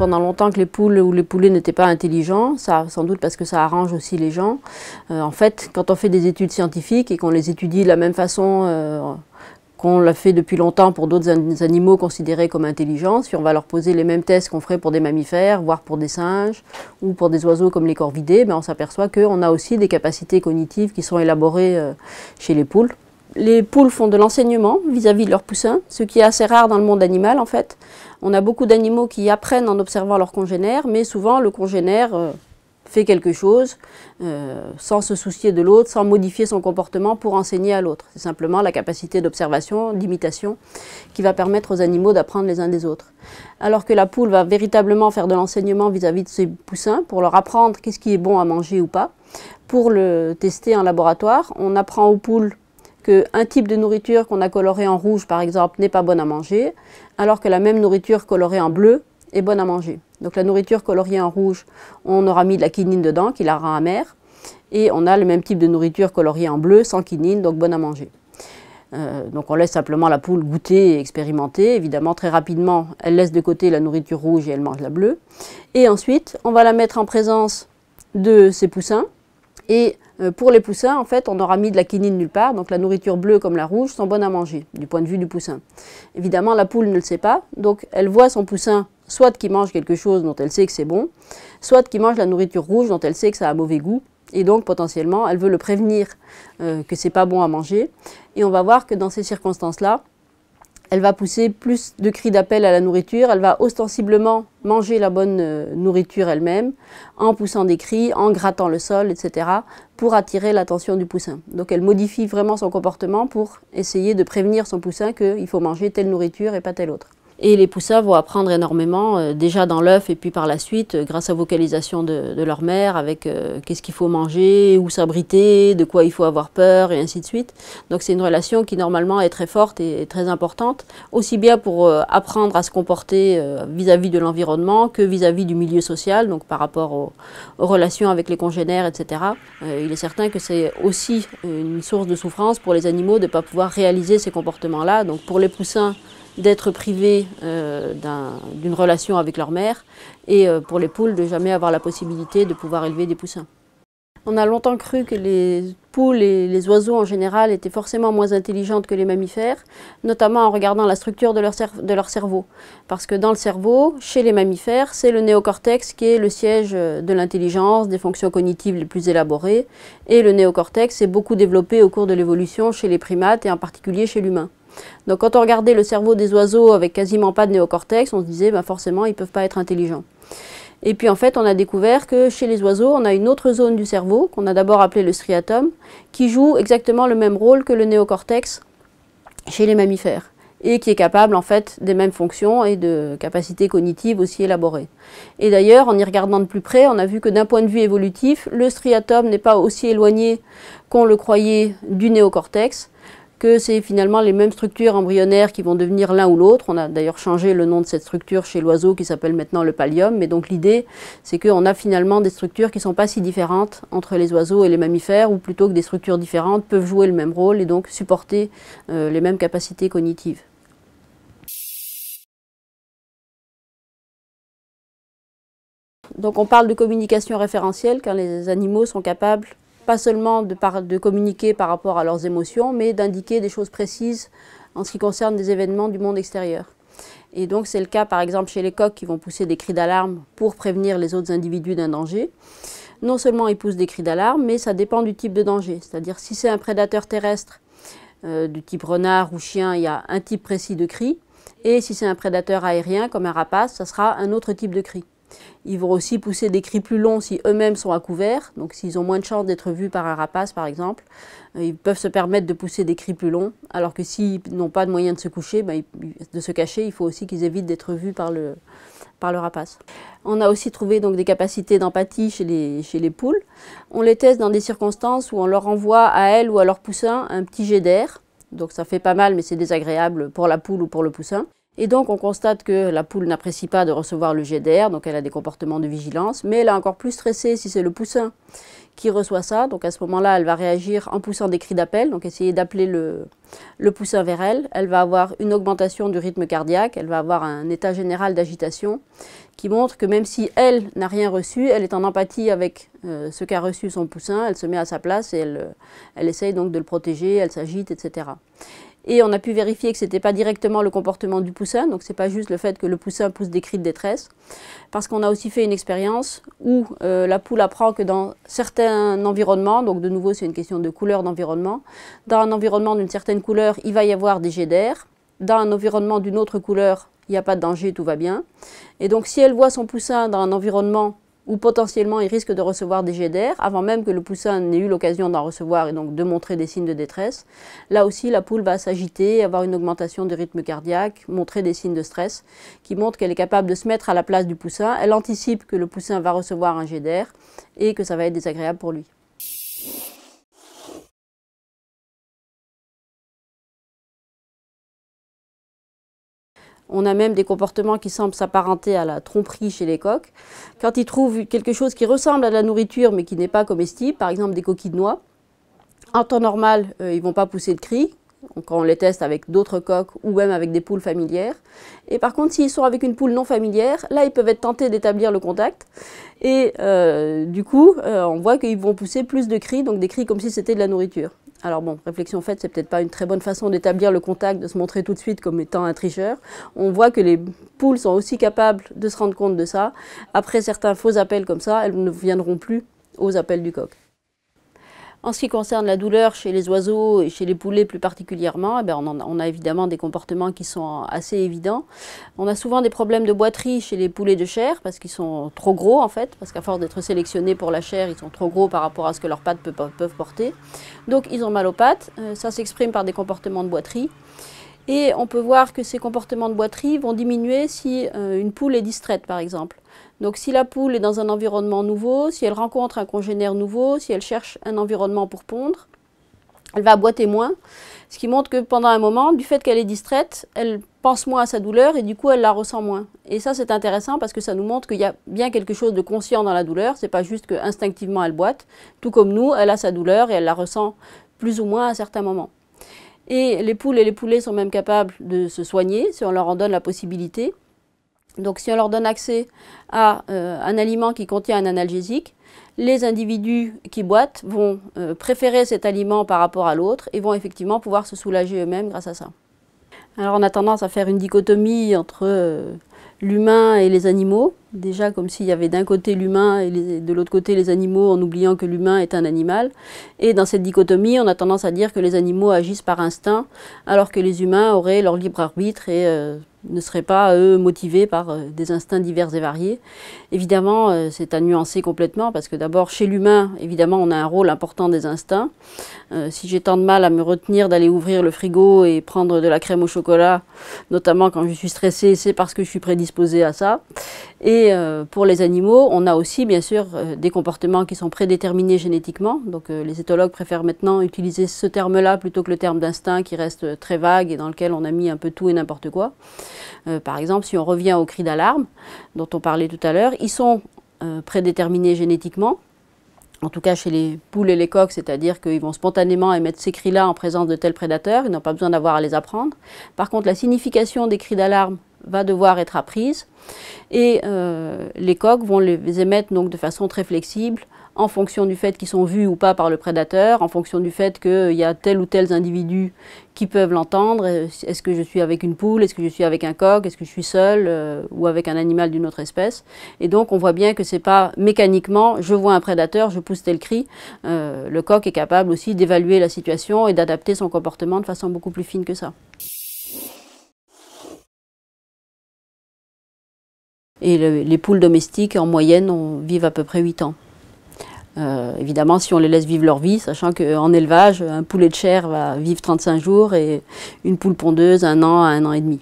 pendant longtemps que les poules ou les poulets n'étaient pas intelligents, ça, sans doute parce que ça arrange aussi les gens. Euh, en fait, quand on fait des études scientifiques et qu'on les étudie de la même façon euh, qu'on l'a fait depuis longtemps pour d'autres animaux considérés comme intelligents, si on va leur poser les mêmes tests qu'on ferait pour des mammifères, voire pour des singes ou pour des oiseaux comme les corvidés, ben on s'aperçoit qu'on a aussi des capacités cognitives qui sont élaborées euh, chez les poules. Les poules font de l'enseignement vis-à-vis de leurs poussins, ce qui est assez rare dans le monde animal en fait. On a beaucoup d'animaux qui apprennent en observant leurs congénères, mais souvent le congénère euh, fait quelque chose euh, sans se soucier de l'autre, sans modifier son comportement pour enseigner à l'autre. C'est simplement la capacité d'observation, d'imitation, qui va permettre aux animaux d'apprendre les uns des autres. Alors que la poule va véritablement faire de l'enseignement vis-à-vis de ses poussins pour leur apprendre qu'est-ce qui est bon à manger ou pas. Pour le tester en laboratoire, on apprend aux poules qu'un type de nourriture qu'on a coloré en rouge, par exemple, n'est pas bonne à manger, alors que la même nourriture colorée en bleu est bonne à manger. Donc la nourriture coloriée en rouge, on aura mis de la quinine dedans, qui la rend amère, et on a le même type de nourriture coloriée en bleu, sans quinine, donc bonne à manger. Euh, donc on laisse simplement la poule goûter et expérimenter. Évidemment, très rapidement, elle laisse de côté la nourriture rouge et elle mange la bleue. Et ensuite, on va la mettre en présence de ses poussins. Et pour les poussins, en fait, on aura mis de la quinine nulle part, donc la nourriture bleue comme la rouge sont bonnes à manger, du point de vue du poussin. Évidemment, la poule ne le sait pas, donc elle voit son poussin soit qui mange quelque chose dont elle sait que c'est bon, soit qui mange la nourriture rouge dont elle sait que ça a mauvais goût, et donc potentiellement, elle veut le prévenir euh, que c'est pas bon à manger. Et on va voir que dans ces circonstances-là, elle va pousser plus de cris d'appel à la nourriture, elle va ostensiblement manger la bonne euh, nourriture elle-même, en poussant des cris, en grattant le sol, etc., pour attirer l'attention du poussin. Donc elle modifie vraiment son comportement pour essayer de prévenir son poussin qu'il faut manger telle nourriture et pas telle autre. Et les poussins vont apprendre énormément, euh, déjà dans l'œuf et puis par la suite, euh, grâce à vocalisation de, de leur mère, avec euh, qu'est-ce qu'il faut manger, où s'abriter, de quoi il faut avoir peur, et ainsi de suite. Donc c'est une relation qui normalement est très forte et, très importante, aussi bien pour apprendre à se comporter vis-à-vis de l'environnement que vis-à-vis du milieu social, donc par rapport aux, aux relations avec les congénères, etc. il est certain que c'est aussi une source de souffrance pour les animaux de ne pas pouvoir réaliser ces comportements-là. Donc pour les poussins, d'être privés euh, d'une relation avec leur mère et euh, pour les poules de jamais avoir la possibilité de pouvoir élever des poussins. On a longtemps cru que les poules et les oiseaux en général étaient forcément moins intelligentes que les mammifères, notamment en regardant la structure de leur, de leur cerveau. Parce que dans le cerveau, chez les mammifères, c'est le néocortex qui est le siège de l'intelligence, des fonctions cognitives les plus élaborées, et le néocortex est beaucoup développé au cours de l'évolution chez les primates et en particulier chez l'humain. Donc quand on regardait le cerveau des oiseaux avec quasiment pas de néocortex, on se disait ben forcément ils ne peuvent pas être intelligents. Et puis en fait on a découvert que chez les oiseaux on a une autre zone du cerveau qu'on a d'abord appelée le striatum qui joue exactement le même rôle que le néocortex chez les mammifères et qui est capable en fait des mêmes fonctions et de capacités cognitives aussi élaborées. Et d'ailleurs, en y regardant de plus près, on a vu que d'un point de vue évolutif, le striatum n'est pas aussi éloigné qu'on le croyait du néocortex, que c'est finalement les mêmes structures embryonnaires qui vont devenir l'un ou l'autre. On a d'ailleurs changé le nom de cette structure chez l'oiseau qui s'appelle maintenant le pallium. Mais donc l'idée, c'est qu'on a finalement des structures qui ne sont pas si différentes entre les oiseaux et les mammifères, ou plutôt que des structures différentes peuvent jouer le même rôle et donc supporter euh, les mêmes capacités cognitives. Donc on parle de communication référentielle quand les animaux sont capables pas seulement de, communiquer par rapport à leurs émotions, mais d'indiquer des choses précises en ce qui concerne des événements du monde extérieur. Et donc c'est le cas par exemple chez les coqs qui vont pousser des cris d'alarme pour prévenir les autres individus d'un danger. Non seulement ils poussent des cris d'alarme, mais ça dépend du type de danger. C'est-à-dire si c'est un prédateur terrestre euh, du type renard ou chien, il y a un type précis de cri. Et si c'est un prédateur aérien comme un rapace, ça sera un autre type de cri. Ils vont aussi pousser des cris plus longs si eux-mêmes sont à couvert. Donc s'ils ont moins de chances d'être vus par un rapace, par exemple, euh, ils peuvent se permettre de pousser des cris plus longs. Alors que s'ils n'ont pas de moyen de se coucher, ben, de se cacher, il faut aussi qu'ils évitent d'être vus par le, par le rapace. On a aussi trouvé donc des capacités d'empathie chez les, chez les poules. On les teste dans des circonstances où on leur envoie à elles ou à leurs poussins un petit jet d'air. Donc ça fait pas mal, mais c'est désagréable pour la poule ou pour le poussin. Et donc on constate que la poule n'apprécie pas de recevoir le jet d'air, donc elle a des comportements de vigilance, mais elle est encore plus stressée si c'est le poussin qui reçoit ça. Donc à ce moment-là, elle va réagir en poussant des cris d'appel, donc essayer d'appeler le, poussin vers elle. Elle va avoir une augmentation du rythme cardiaque, elle va avoir un état général d'agitation qui montre que même si elle n'a rien reçu, elle est en empathie avec euh, ce qu'a reçu son poussin, elle se met à sa place et elle, elle essaye donc de le protéger, elle s'agite, etc. Et on a pu vérifier que ce n'était pas directement le comportement du poussin, donc ce n'est pas juste le fait que le poussin pousse des cris de détresse, parce qu'on a aussi fait une expérience où euh, la poule apprend que dans certains environnements, donc de nouveau c'est une question de couleur d'environnement, dans un environnement d'une certaine couleur, il va y avoir des jets d'air, dans un environnement d'une autre couleur, il n'y a pas de danger, tout va bien. Et donc si elle voit son poussin dans un environnement où potentiellement il risque de recevoir des jets d'air avant même que le poussin n'ait eu l'occasion d'en recevoir et donc de montrer des signes de détresse. Là aussi, la poule va s'agiter, avoir une augmentation du rythme cardiaque, montrer des signes de stress qui montrent qu'elle est capable de se mettre à la place du poussin. Elle anticipe que le poussin va recevoir un jet d'air et que ça va être désagréable pour lui. On a même des comportements qui semblent s'apparenter à la tromperie chez les coqs. Quand ils trouvent quelque chose qui ressemble à de la nourriture mais qui n'est pas comestible, par exemple des coquilles de noix, en temps normal, euh, ils ne vont pas pousser de cri, quand on les teste avec d'autres coqs ou même avec des poules familières. Et par contre, s'ils sont avec une poule non familière, là, ils peuvent être tentés d'établir le contact. Et euh, du coup, euh, on voit qu'ils vont pousser plus de cris, donc des cris comme si c'était de la nourriture. Alors bon, réflexion faite, c'est peut-être pas une très bonne façon d'établir le contact, de se montrer tout de suite comme étant un tricheur. On voit que les poules sont aussi capables de se rendre compte de ça. Après certains faux appels comme ça, elles ne viendront plus aux appels du coq. En ce qui concerne la douleur chez les oiseaux et chez les poulets plus particulièrement, eh on, a, évidemment des comportements qui sont assez évidents. On a souvent des problèmes de boiterie chez les poulets de chair parce qu'ils sont trop gros en fait, parce qu'à force d'être sélectionnés pour la chair, ils sont trop gros par rapport à ce que leurs pattes peuvent, porter. Donc ils ont mal aux pattes, euh, ça s'exprime par des comportements de boiterie. Et on peut voir que ces comportements de boiterie vont diminuer si euh, une poule est distraite par exemple. Donc si la poule est dans un environnement nouveau, si elle rencontre un congénère nouveau, si elle cherche un environnement pour pondre, elle va boiter moins, ce qui montre que pendant un moment, du fait qu'elle est distraite, elle pense moins à sa douleur et du coup elle la ressent moins. Et ça c'est intéressant parce que ça nous montre qu'il y a bien quelque chose de conscient dans la douleur, c'est pas juste qu'instinctivement elle boite, tout comme nous, elle a sa douleur et elle la ressent plus ou moins à certains moments. Et les poules et les poulets sont même capables de se soigner si on leur en donne la possibilité. Donc si on leur donne accès à euh, un aliment qui contient un analgésique, les individus qui boitent vont euh, préférer cet aliment par rapport à l'autre et vont effectivement pouvoir se soulager eux-mêmes grâce à ça. Alors on a tendance à faire une dichotomie entre euh, l'humain et les animaux, déjà comme s'il y avait d'un côté l'humain et de l'autre côté les animaux en oubliant que l'humain est un animal. Et dans cette dichotomie, on a tendance à dire que les animaux agissent par instinct alors que les humains auraient leur libre arbitre et ne seraient pas, eux, motivés par euh, des instincts divers et variés. Évidemment, euh, c'est à nuancer complètement, parce que d'abord, chez l'humain, évidemment, on a un rôle important des instincts. Euh, si j'ai tant de mal à me retenir d'aller ouvrir le frigo et prendre de la crème au chocolat, notamment quand je suis stressée, c'est parce que je suis prédisposée à ça. Et pour les animaux, on a aussi, bien sûr, des comportements qui sont prédéterminés génétiquement. Donc, les éthologues préfèrent maintenant utiliser ce terme-là plutôt que le terme d'instinct qui reste très vague et dans lequel on a mis un peu tout et n'importe quoi. Euh, par exemple, si on revient aux cris d'alarme dont on parlait tout à l'heure, ils sont euh, prédéterminés génétiquement, en tout cas chez les poules et les coqs, c'est-à-dire qu'ils vont spontanément émettre ces cris-là en présence de tels prédateurs, ils n'ont pas besoin d'avoir à les apprendre. Par contre, la signification des cris d'alarme va devoir être apprise et euh, les coqs vont les émettre donc de façon très flexible en fonction du fait qu'ils sont vus ou pas par le prédateur, en fonction du fait qu'il y a tel ou tel individu qui peuvent l'entendre. Est-ce que je suis avec une poule Est-ce que je suis avec un coq Est-ce que je suis seul euh, ou avec un animal d'une autre espèce Et donc on voit bien que c'est pas mécaniquement je vois un prédateur, je pousse tel cri. Euh, le coq est capable aussi d'évaluer la situation et d'adapter son comportement de façon beaucoup plus fine que ça. Et les poules domestiques, en moyenne, vivent à peu près 8 ans. Euh, évidemment, si on les laisse vivre leur vie, sachant qu'en élevage, un poulet de chair va vivre 35 jours et une poule pondeuse un an à un an et demi.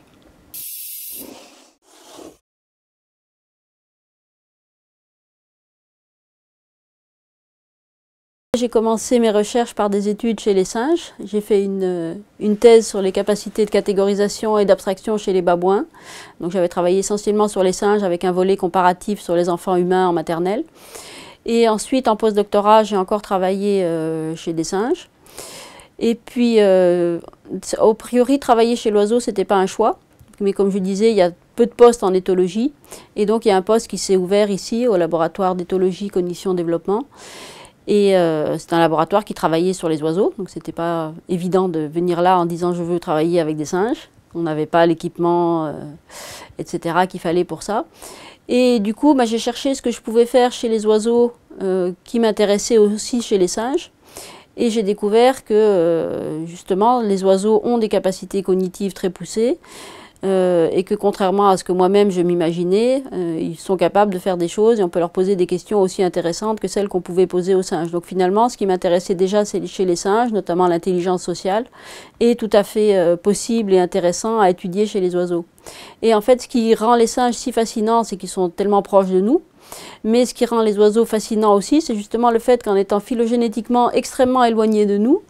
J'ai commencé mes recherches par des études chez les singes. J'ai fait une, une, thèse sur les capacités de catégorisation et d'abstraction chez les babouins. Donc j'avais travaillé essentiellement sur les singes avec un volet comparatif sur les enfants humains en maternelle. Et ensuite, en postdoctorat, j'ai encore travaillé euh, chez des singes. Et puis, euh, au priori, travailler chez l'oiseau, ce n'était pas un choix. Mais comme je disais, il y a peu de postes en éthologie. Et donc, il y a un poste qui s'est ouvert ici, au laboratoire d'éthologie, cognition, développement. Et euh, c'est un laboratoire qui travaillait sur les oiseaux. Donc, ce n'était pas évident de venir là en disant je veux travailler avec des singes. On n'avait pas l'équipement, euh, etc., qu'il fallait pour ça. Et du coup, bah, j'ai cherché ce que je pouvais faire chez les oiseaux euh, qui m'intéressait aussi chez les singes. Et j'ai découvert que justement, les oiseaux ont des capacités cognitives très poussées. Euh, et que contrairement à ce que moi-même je m'imaginais, euh, ils sont capables de faire des choses et on peut leur poser des questions aussi intéressantes que celles qu'on pouvait poser aux singes. Donc finalement, ce qui m'intéressait déjà chez les singes, notamment l'intelligence sociale, est tout à fait euh, possible et intéressant à étudier chez les oiseaux. Et en fait, ce qui rend les singes si fascinants, c'est qu'ils sont tellement proches de nous. Mais ce qui rend les oiseaux fascinants aussi, c'est justement le fait qu'en étant phylogénétiquement extrêmement éloignés de nous,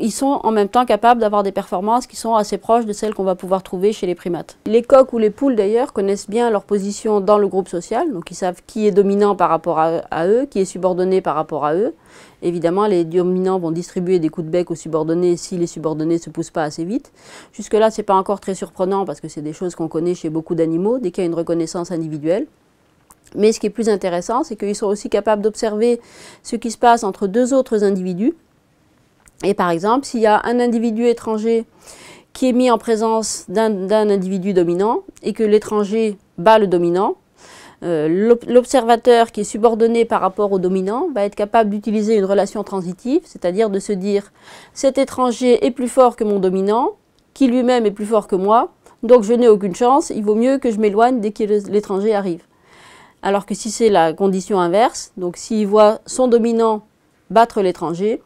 ils sont en même temps capables d'avoir des performances qui sont assez proches de celles qu'on va pouvoir trouver chez les primates. Les coqs ou les poules d'ailleurs connaissent bien leur position dans le groupe social, donc ils savent qui est dominant par rapport à, eux, qui est subordonné par rapport à eux. Évidemment, les dominants vont distribuer des coups de bec aux subordonnés si les subordonnés ne se poussent pas assez vite. Jusque-là, ce n'est pas encore très surprenant parce que c'est des choses qu'on connaît chez beaucoup d'animaux, dès qu'il y a une reconnaissance individuelle. Mais ce qui est plus intéressant, c'est qu'ils sont aussi capables d'observer ce qui se passe entre deux autres individus. Et par exemple, s'il y a un individu étranger qui est mis en présence d'un individu dominant et que l'étranger bat le dominant, euh, l'observateur qui est subordonné par rapport au dominant va être capable d'utiliser une relation transitive, c'est-à-dire de se dire cet étranger est plus fort que mon dominant, qui lui-même est plus fort que moi, donc je n'ai aucune chance, il vaut mieux que je m'éloigne dès que l'étranger arrive. Alors que si c'est la condition inverse, donc s'il voit son dominant battre l'étranger,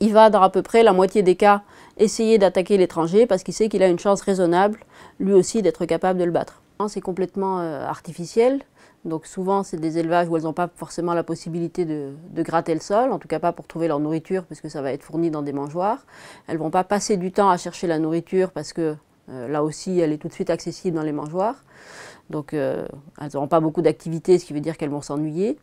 il va dans à peu près la moitié des cas essayer d'attaquer l'étranger parce qu'il sait qu'il a une chance raisonnable lui aussi d'être capable de le battre. C'est complètement euh, artificiel, donc souvent c'est des élevages où elles n'ont pas forcément la possibilité de, gratter le sol, en tout cas pas pour trouver leur nourriture puisque ça va être fourni dans des mangeoires. Elles ne vont pas passer du temps à chercher la nourriture parce que euh, là aussi elle est tout de suite accessible dans les mangeoires. Donc euh, elles n'auront pas beaucoup d'activités, ce qui veut dire qu'elles vont s'ennuyer.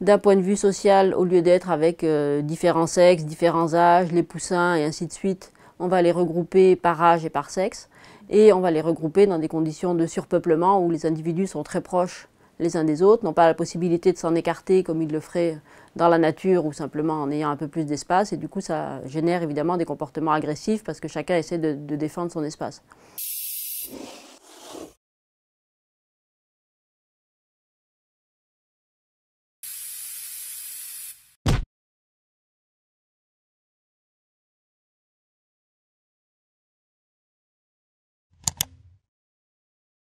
D'un point de vue social, au lieu d'être avec euh, différents sexes, différents âges, les poussins et ainsi de suite, on va les regrouper par âge et par sexe. Et on va les regrouper dans des conditions de surpeuplement où les individus sont très proches les uns des autres, n'ont pas la possibilité de s'en écarter comme ils le feraient dans la nature ou simplement en ayant un peu plus d'espace. Et du coup, ça génère évidemment des comportements agressifs parce que chacun essaie de défendre son espace.